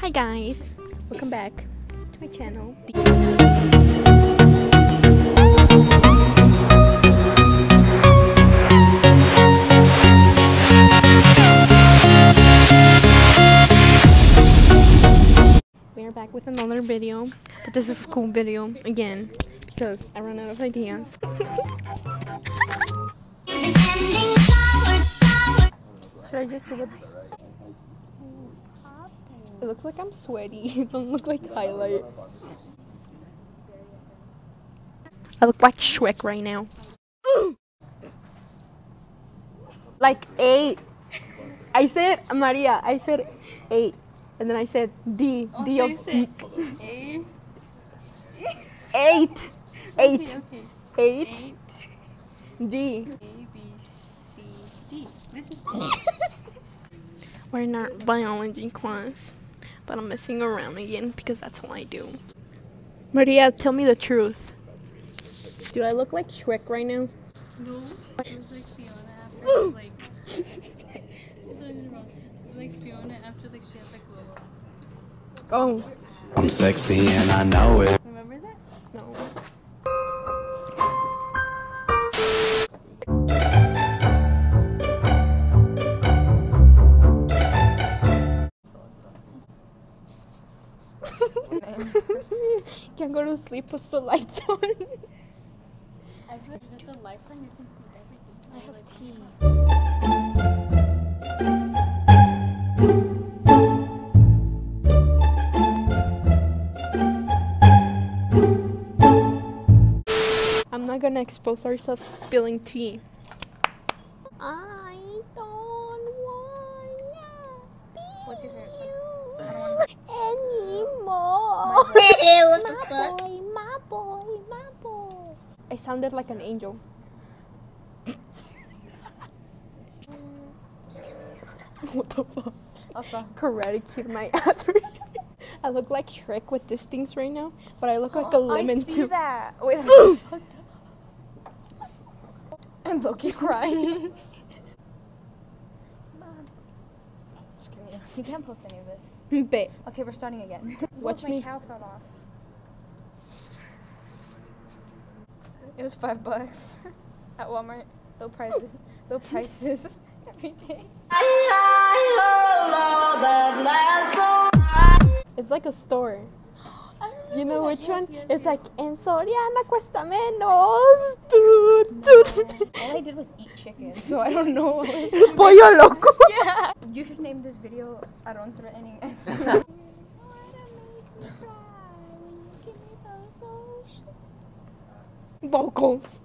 Hi guys, welcome back to my channel. We are back with another video, but this is a school video again because I ran out of ideas. Should I just do it? It looks like I'm sweaty. It don't look like highlight. I look like Shrek right now. like eight. I said Maria. I said eight, and then I said D. Oh, D of D. A. Eight. Eight. Okay, okay. Eight. Eight. D. A, B, C, D. This is We're in our biology class, but I'm messing around again because that's all I do. Maria, tell me the truth. Do I look like Shrek right now? no. It was like Fiona after like. Something wrong. It was like Fiona after like she had like Lolo. Oh, I'm sexy and I know it. Remember that? no. Can't go to sleep with the lights on. Actually, with the lights on, you can see everything. I have tea. I'm not gonna expose ourselves spilling tea. I don't wanna be What's your favorite you what anymore. the my boy, my boy, my boy. I sounded like an angel. what the fuck? Also, Karate kid my ass. I look like Shrek with these things right now, but I look like a lemon too. I see too. that. Wait, that's fucked up. I'm Loki crying. Just kidding. You can't post any of this. Bet. Okay, we're starting again. Watch my me. cow fell off. It was five bucks at Walmart. Low prices. Low prices every day. It's like a store. You know which that. one? Yes, yes, it's yes. like en Soriana cuesta menos. Dude, dude. All I did was eat chicken, so I don't know. Pollo loco. yeah. You should name this video I don't threatening us. Vocals.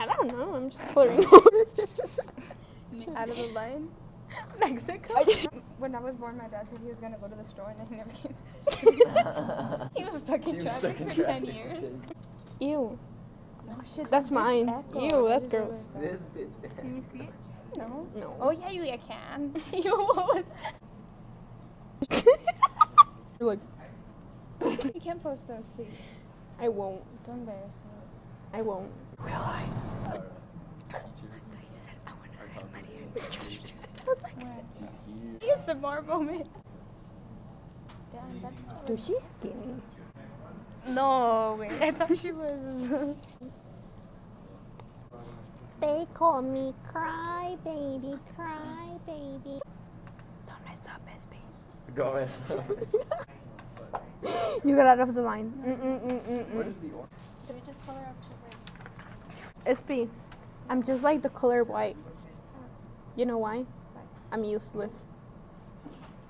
I don't know. I'm just clearing. Out of the line. Mexico. when I was born, my dad said he was gonna go to the store, and then he never came. back. he was stuck in He was traffic stuck in for ten traffic for years. 10 Ew. Oh shit, That's mine. echoes. Ew, that's gross. This bitch. Can you see it? No. No. Oh yeah, you, you can. you what was? You're like, You can't post those, please. I won't. Don't embarrass me. I won't. Will I? ASMR moment. Damn, that. Dude, she's skinny. No, wait. I thought she was. They call me cry baby, cry baby. Don't mess up, SB. Go mess up. You got out of the line. Mm-mm-mm-mm-mm. What is the orange? Did we just color up SB, I'm just like the color white. You know why? I'm useless.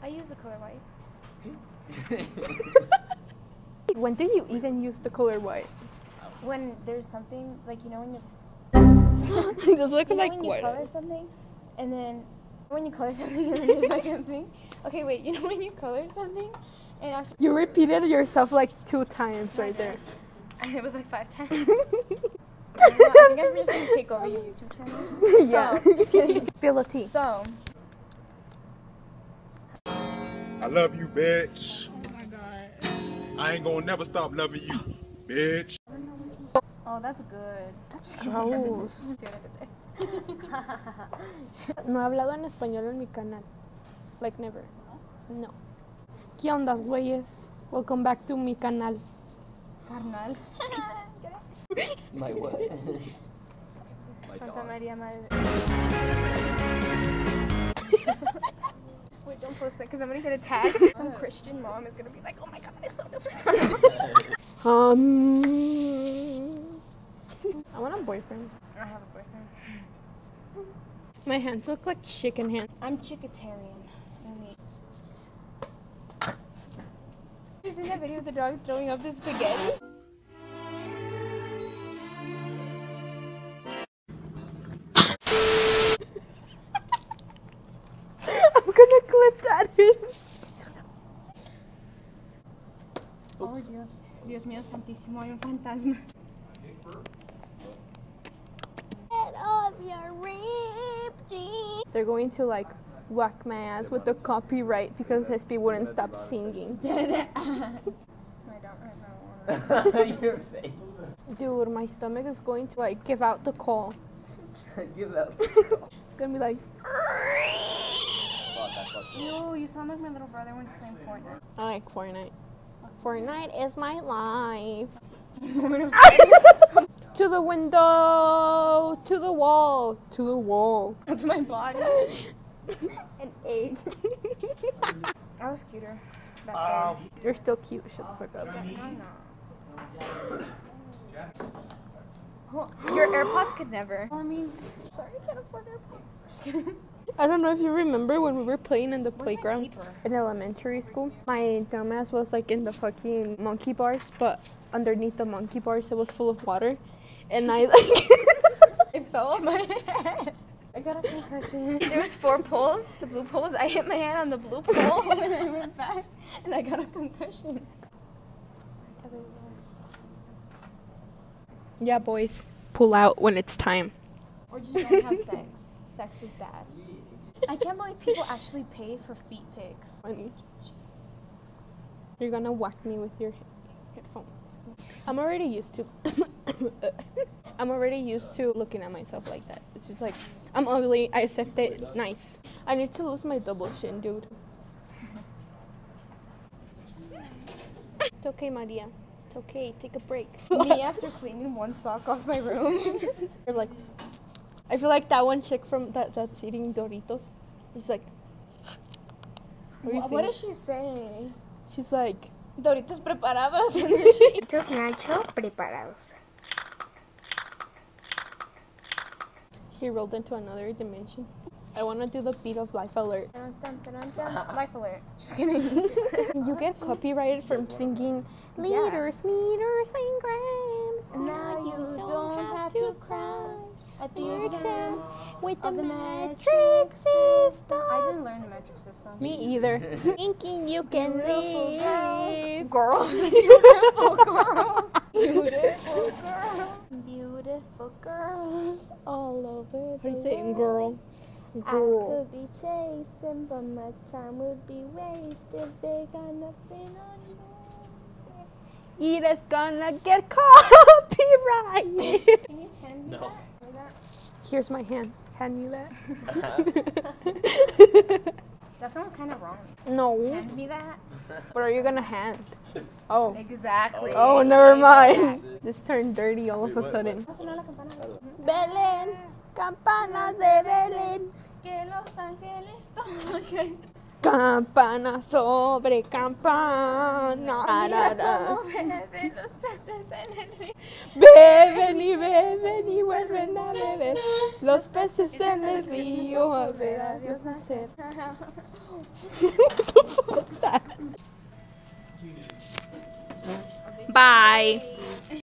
I use the color white. When do you even use the color white? When there's something like you know when you just look you know like when you white. color something, and then when you color something and then there's like a thing. Okay, wait. You know when you color something, and after You repeated yourself like two times right there. and it was like five times. I know, I think I'm just gonna take over your YouTube channel. yeah. So, just kidding. Spill a tea. So, I love you, bitch. oh my god. I ain't gonna never stop loving you, bitch. Oh, that's good. That's gross. See what I did there? No he hablado en español en mi canal. Like never. No. ¿Qué onda, güeyes? Welcome back to mi canal. Carnal. My what? Santa María Madre. Wait, don't post that because I'm gonna get attacked. Some Christian mom is gonna be like, oh my god, it's so disrespectful. Um, I want a boyfriend. I have a boyfriend. My hands look like chicken hands. I'm chicketarian. I mean. You seen that video of the dog throwing up the spaghetti? Mío santísimo, hay un fantasma. They're going to like whack my ass with the copyright because Hespi wouldn't stop singing. I don't. Your face. Dude, my stomach is going to like give out the call. Give up. It's gonna be like, Ew, you sound like my little brother when he's playing Fortnite. I like Fortnite. Fortnite is my life. to the window, to the wall, to the wall. That's my body. An egg. I was cuter back You're still cute. Shut the fuck up. then. I'm not. Your AirPods could never. I mean, sorry, I can't afford AirPods. Just kidding. I don't know if you remember when we were playing in the playground in elementary school. My dumbass was like in the fucking monkey bars, but underneath the monkey bars it was full of water, and I like. It fell on my head. I got a concussion. There was four poles, the blue poles. I hit my head on the blue pole and I went back, and I got a concussion. yeah, boys, pull out when it's time. Or just don't have sex. Sex is bad. I can't believe people actually pay for feet pics. Funny. You're gonna whack me with your headphones. I'm already used to. I'm already used to looking at myself like that. It's just like I'm ugly. I accept it. Nice. I need to lose my double chin, dude. It's okay, Maria. It's okay. Take a break. Me after cleaning one sock off my room. You're like, I feel like that one chick from that that's eating Doritos. She's like, What you what, what does she say? She's like, Doritos preparados. And then she Nacho preparados. she rolled into another dimension. I want to do the beat of life alert. Dun, dun, dun, dun, dun. Life alert. Just kidding. You get copyrighted from singing Yeah. liters, meters, and at the with the of the metric metric system. I didn't learn the metric system. Me either. Thinking you can Beautiful live. girls. Beautiful girls. Beautiful girls. Beautiful girls. All over. How do you say it? girl? I could be chasing, but my time would be wasted. They got nothing on me. It is gonna get copyrighted. Can you hand me No. that? That? Here's my hand. Hand you that? That sounds kind of wrong. no. Hand me that? What are you gonna hand? Oh. Exactly. Oh, never mind. Just turned dirty all of a sudden. Sonó. Belén, campanas de Belén. Que los ángeles toquen. Campana sobre campana. Mira beben los peces en el río. Beben y beben y vuelven a beber. Los peces en el río a ver a Dios nacer. Bye.